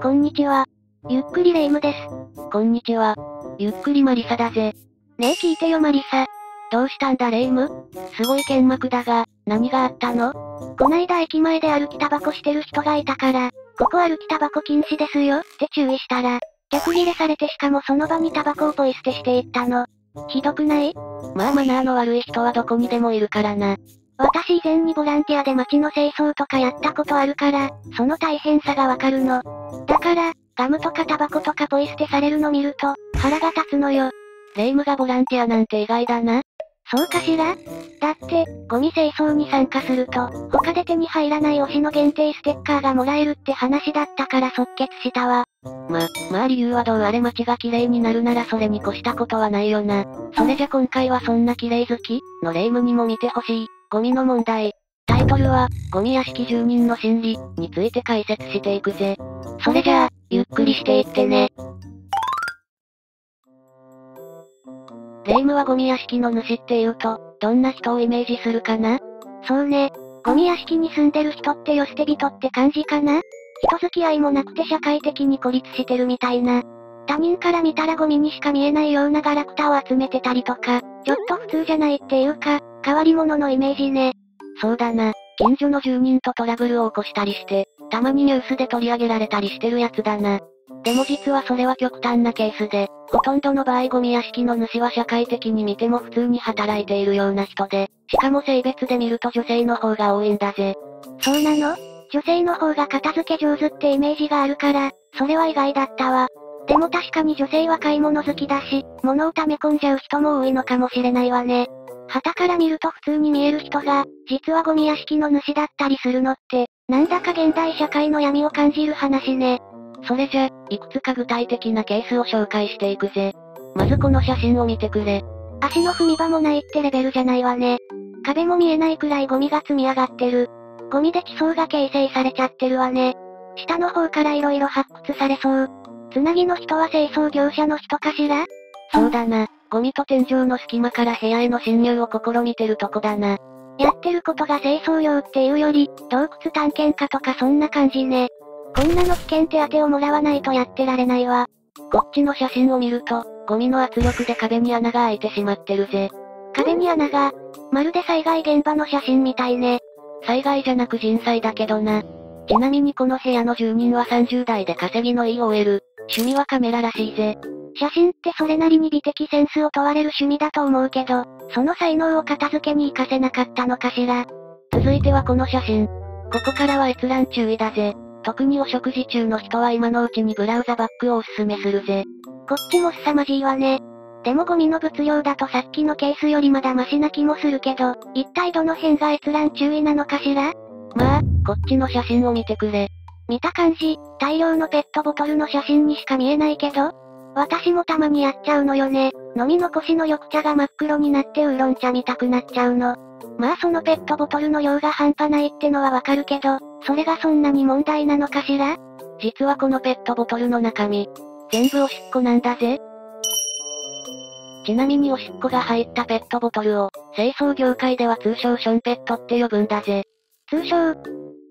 こんにちは。ゆっくりレ夢ムです。こんにちは。ゆっくりマリサだぜ。ねえ聞いてよマリサ。どうしたんだレ夢ム？すごい剣幕だが、何があったの？こないだ駅前で歩きタバコしてる人がいたから、ここ歩きタバコ禁止ですよって注意したら、逆ギレされてしかもその場にタバコをポイ捨てしていったの。ひどくない？まあマナーの悪い人はどこにでもいるからな。私以前にボランティアで街の清掃とかやったことあるから、その大変さがわかるの。だから、ガムとかタバコとかポイ捨てされるの見ると、腹が立つのよ。レ夢ムがボランティアなんて意外だな。そうかしら？だって、ゴミ清掃に参加すると、他で手に入らない推しの限定ステッカーがもらえるって話だったから即決したわ。ま、まあ理由はどうあれ街が綺麗になるならそれに越したことはないよな。それじゃ今回はそんな綺麗好きのレ夢ムにも見てほしい、ゴミの問題。タイトルは、ゴミ屋敷住人の心理について解説していくぜ。それじゃあ、ゆっくりしていってね。レ夢ムはゴミ屋敷の主って言うと、どんな人をイメージするかな？そうね。ゴミ屋敷に住んでる人ってよ捨て人って感じかな？人付き合いもなくて社会的に孤立してるみたいな。他人から見たらゴミにしか見えないようなガラクタを集めてたりとか、ちょっと普通じゃないっていうか、変わり者のイメージね。そうだな。近所の住人とトラブルを起こしたりして、たまにニュースで取り上げられたりしてるやつだな。でも実はそれは極端なケースで、ほとんどの場合ゴミ屋敷の主は社会的に見ても普通に働いているような人で、しかも性別で見ると女性の方が多いんだぜ。そうなの？女性の方が片付け上手ってイメージがあるから、それは意外だったわ。でも確かに女性は買い物好きだし、物を溜め込んじゃう人も多いのかもしれないわね。旗から見ると普通に見える人が、実はゴミ屋敷の主だったりするのって、なんだか現代社会の闇を感じる話ね。それじゃ、いくつか具体的なケースを紹介していくぜ。まずこの写真を見てくれ。足の踏み場もないってレベルじゃないわね。壁も見えないくらいゴミが積み上がってる。ゴミで地層が形成されちゃってるわね。下の方から色々発掘されそう。つなぎの人は清掃業者の人かしら？そうだな。ゴミと天井の隙間から部屋への侵入を試みてるとこだな。やってることが清掃用っていうより、洞窟探検家とかそんな感じね。こんなの危険手当をもらわないとやってられないわ。こっちの写真を見ると、ゴミの圧力で壁に穴が開いてしまってるぜ。壁に穴が、まるで災害現場の写真みたいね。災害じゃなく人災だけどな。ちなみにこの部屋の住人は30代で稼ぎのいい OL。趣味はカメラらしいぜ。写真ってそれなりに美的センスを問われる趣味だと思うけど、その才能を片付けに活かせなかったのかしら。続いてはこの写真。ここからは閲覧注意だぜ。特にお食事中の人は今のうちにブラウザバックをおすすめするぜ。こっちも凄まじいわね。でもゴミの物量だとさっきのケースよりまだマシな気もするけど、一体どの辺が閲覧注意なのかしら？まあ、こっちの写真を見てくれ。見た感じ、大量のペットボトルの写真にしか見えないけど、私もたまにやっちゃうのよね。飲み残しの緑茶が真っ黒になってウーロン茶見たくなっちゃうの。まあそのペットボトルの量が半端ないってのはわかるけど、それがそんなに問題なのかしら？実はこのペットボトルの中身、全部おしっこなんだぜ。ちなみにおしっこが入ったペットボトルを、清掃業界では通称ションペットって呼ぶんだぜ。通称？っ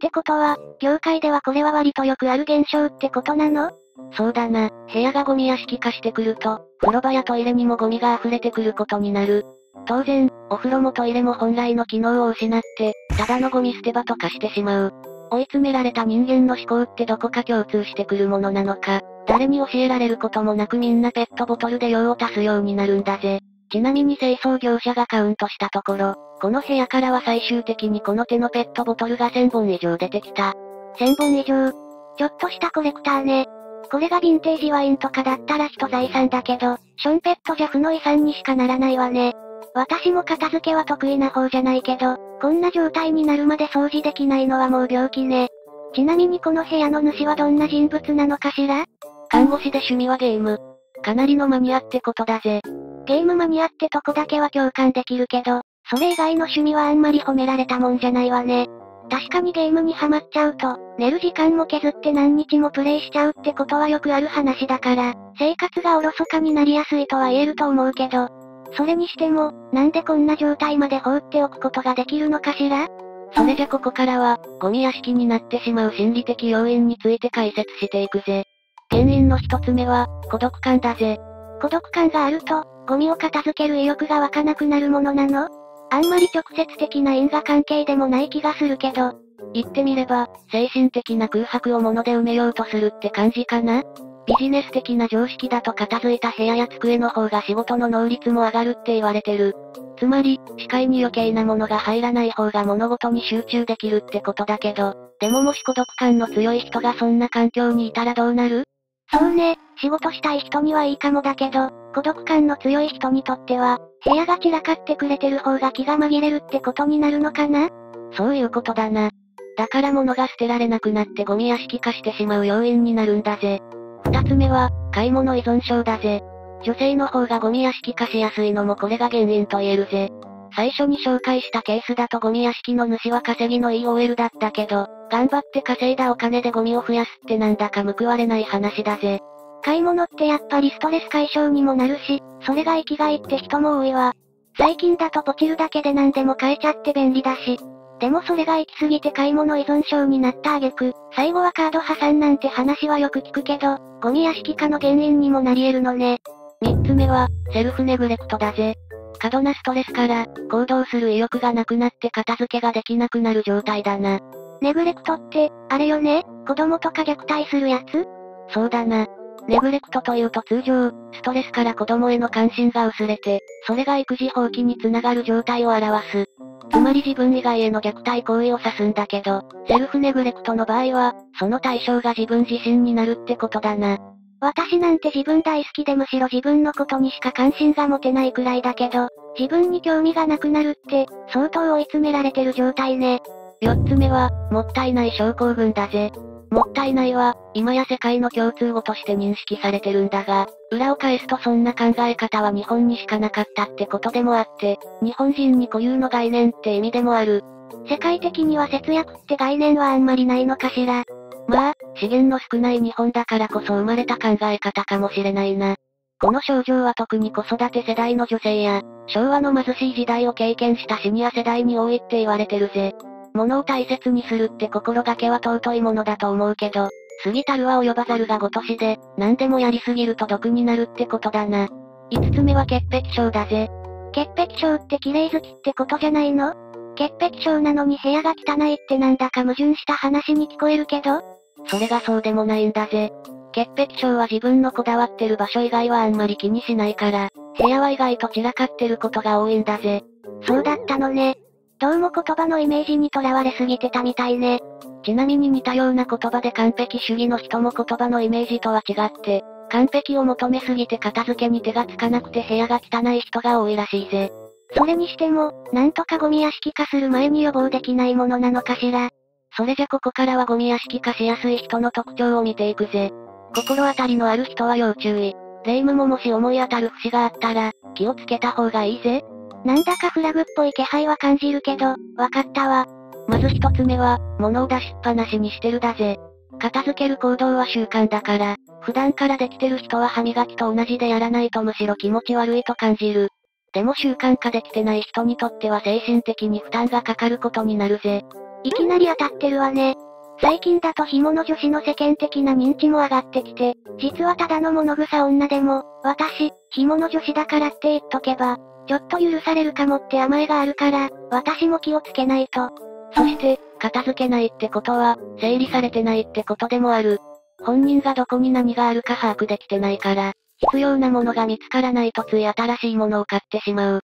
てことは、業界ではこれは割とよくある現象ってことなの？そうだな。部屋がゴミ屋敷化してくると、風呂場やトイレにもゴミが溢れてくることになる。当然、お風呂もトイレも本来の機能を失って、ただのゴミ捨て場と化してしまう。追い詰められた人間の思考ってどこか共通してくるものなのか、誰に教えられることもなくみんなペットボトルで用を足すようになるんだぜ。ちなみに清掃業者がカウントしたところ、この部屋からは最終的にこの手のペットボトルが1000本以上出てきた。1000本以上？ちょっとしたコレクターね。これがヴィンテージワインとかだったら人財産だけど、ションペットじゃ負の遺産にしかならないわね。私も片付けは得意な方じゃないけど、こんな状態になるまで掃除できないのはもう病気ね。ちなみにこの部屋の主はどんな人物なのかしら？看護師で趣味はゲーム。かなりのマニアってことだぜ。ゲームマニアってとこだけは共感できるけど、それ以外の趣味はあんまり褒められたもんじゃないわね。確かにゲームにハマっちゃうと、寝る時間も削って何日もプレイしちゃうってことはよくある話だから、生活がおろそかになりやすいとは言えると思うけど、それにしても、なんでこんな状態まで放っておくことができるのかしら？それじゃここからは、ゴミ屋敷になってしまう心理的要因について解説していくぜ。原因の一つ目は、孤独感だぜ。孤独感があると、ゴミを片付ける意欲が湧かなくなるものなの？あんまり直接的な因果関係でもない気がするけど。言ってみれば、精神的な空白を物で埋めようとするって感じかなビジネス的な常識だと片付いた部屋や机の方が仕事の能率も上がるって言われてる。つまり、視界に余計なものが入らない方が物事に集中できるってことだけど、でももし孤独感の強い人がそんな環境にいたらどうなる？そうね、仕事したい人にはいいかもだけど、孤独感の強い人にとっては、部屋が散らかってくれてる方が気が紛れるってことになるのかな？そういうことだな。だから物が捨てられなくなってゴミ屋敷化してしまう要因になるんだぜ。二つ目は、買い物依存症だぜ。女性の方がゴミ屋敷化しやすいのもこれが原因と言えるぜ。最初に紹介したケースだとゴミ屋敷の主は稼ぎのいい OL だったけど、頑張って稼いだお金でゴミを増やすってなんだか報われない話だぜ。買い物ってやっぱりストレス解消にもなるし、それが生きがいって人も多いわ。最近だとポチるだけで何でも買えちゃって便利だし。でもそれが行き過ぎて買い物依存症になった挙句、最後はカード破産なんて話はよく聞くけど、ゴミ屋敷化の原因にもなり得るのね。三つ目は、セルフネグレクトだぜ。過度なストレスから、行動する意欲がなくなって片付けができなくなる状態だな。ネグレクトって、あれよね？子供とか虐待するやつ？そうだな。ネグレクトというと通常、ストレスから子供への関心が薄れて、それが育児放棄につながる状態を表す。つまり自分以外への虐待行為を指すんだけど、セルフネグレクトの場合は、その対象が自分自身になるってことだな。私なんて自分大好きでむしろ自分のことにしか関心が持てないくらいだけど、自分に興味がなくなるって、相当追い詰められてる状態ね。四つ目は、もったいない症候群だぜ。もったいないは、今や世界の共通語として認識されてるんだが、裏を返すとそんな考え方は日本にしかなかったってことでもあって、日本人に固有の概念って意味でもある。世界的には節約って概念はあんまりないのかしら。まあ、資源の少ない日本だからこそ生まれた考え方かもしれないな。この症状は特に子育て世代の女性や、昭和の貧しい時代を経験したシニア世代に多いって言われてるぜ。物を大切にするって心がけは尊いものだと思うけど、過ぎたるは及ばざるがごとしで、何でもやりすぎると毒になるってことだな。五つ目は潔癖症だぜ。潔癖症って綺麗好きってことじゃないの？潔癖症なのに部屋が汚いってなんだか矛盾した話に聞こえるけど？それがそうでもないんだぜ。潔癖症は自分のこだわってる場所以外はあんまり気にしないから、部屋は意外と散らかってることが多いんだぜ。そうだったのね。どうも言葉のイメージにとらわれすぎてたみたいね。ちなみに似たような言葉で完璧主義の人も言葉のイメージとは違って、完璧を求めすぎて片付けに手がつかなくて部屋が汚い人が多いらしいぜ。それにしても、なんとかゴミ屋敷化する前に予防できないものなのかしら。それじゃここからはゴミ屋敷化しやすい人の特徴を見ていくぜ。心当たりのある人は要注意。霊夢ももし思い当たる節があったら、気をつけた方がいいぜ。なんだかフラグっぽい気配は感じるけど、わかったわ。まず一つ目は、物を出しっぱなしにしてるだぜ。片付ける行動は習慣だから、普段からできてる人は歯磨きと同じでやらないとむしろ気持ち悪いと感じる。でも習慣化できてない人にとっては精神的に負担がかかることになるぜ。いきなり当たってるわね。最近だと紐の女子の世間的な認知も上がってきて、実はただの物草女でも、私、紐の女子だからって言っとけば、ちょっと許されるかもって甘えがあるから、私も気をつけないと。そして、片付けないってことは、整理されてないってことでもある。本人がどこに何があるか把握できてないから、必要なものが見つからないとつい新しいものを買ってしまう。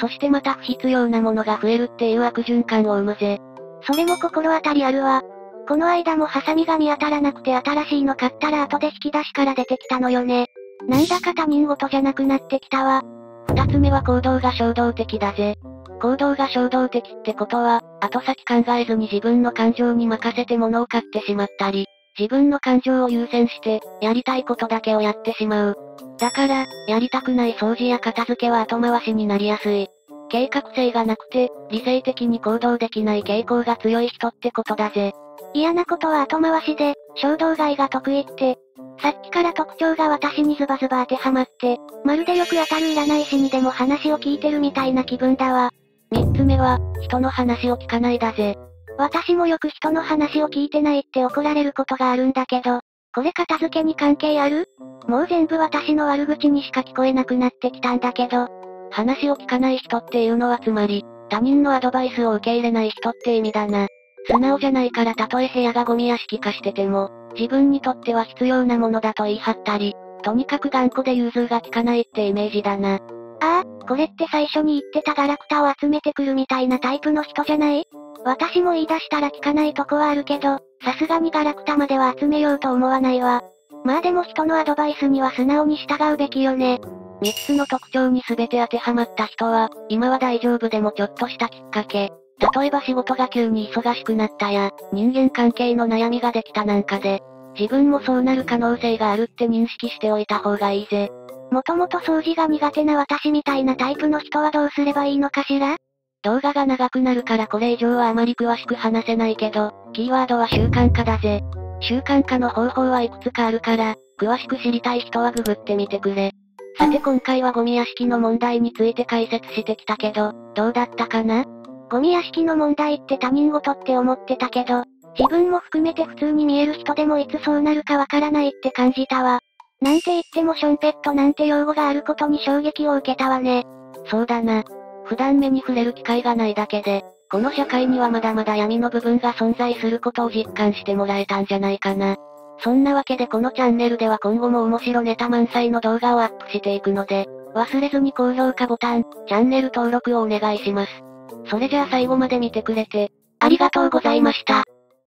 そしてまた不必要なものが増えるっていう悪循環を生むぜ。それも心当たりあるわ。この間もハサミが見当たらなくて新しいの買ったら後で引き出しから出てきたのよね。なんだか他人事じゃなくなってきたわ。二つ目は行動が衝動的だぜ。行動が衝動的ってことは、後先考えずに自分の感情に任せて物を買ってしまったり、自分の感情を優先して、やりたいことだけをやってしまう。だから、やりたくない掃除や片付けは後回しになりやすい。計画性がなくて、理性的に行動できない傾向が強い人ってことだぜ。嫌なことは後回しで、衝動買いが得意って、さっきから特徴が私にズバズバ当てはまって、まるでよく当たる占い師にでも話を聞いてるみたいな気分だわ。三つ目は、人の話を聞かないだぜ。私もよく人の話を聞いてないって怒られることがあるんだけど、これ片付けに関係ある？もう全部私の悪口にしか聞こえなくなってきたんだけど、話を聞かない人っていうのはつまり、他人のアドバイスを受け入れない人って意味だな。素直じゃないからたとえ部屋がゴミ屋敷化してても、自分にとっては必要なものだと言い張ったり、とにかく頑固で融通が利かないってイメージだな。ああ、これって最初に言ってたガラクタを集めてくるみたいなタイプの人じゃない？私も言い出したら聞かないとこはあるけど、さすがにガラクタまでは集めようと思わないわ。まあでも人のアドバイスには素直に従うべきよね。三つの特徴に全て当てはまった人は、今は大丈夫でもちょっとしたきっかけ。例えば仕事が急に忙しくなったや、人間関係の悩みができたなんかで、自分もそうなる可能性があるって認識しておいた方がいいぜ。もともと掃除が苦手な私みたいなタイプの人はどうすればいいのかしら？動画が長くなるからこれ以上はあまり詳しく話せないけど、キーワードは習慣化だぜ。習慣化の方法はいくつかあるから、詳しく知りたい人はググってみてくれ。さて今回はゴミ屋敷の問題について解説してきたけど、どうだったかな？ゴミ屋敷の問題って他人事って思ってたけど、自分も含めて普通に見える人でもいつそうなるかわからないって感じたわ。なんて言ってもションペットなんて用語があることに衝撃を受けたわね。そうだな。普段目に触れる機会がないだけで、この社会にはまだまだ闇の部分が存在することを実感してもらえたんじゃないかな。そんなわけでこのチャンネルでは今後も面白ネタ満載の動画をアップしていくので、忘れずに高評価ボタン、チャンネル登録をお願いします。それじゃあ最後まで見てくれて、ありがとうございました。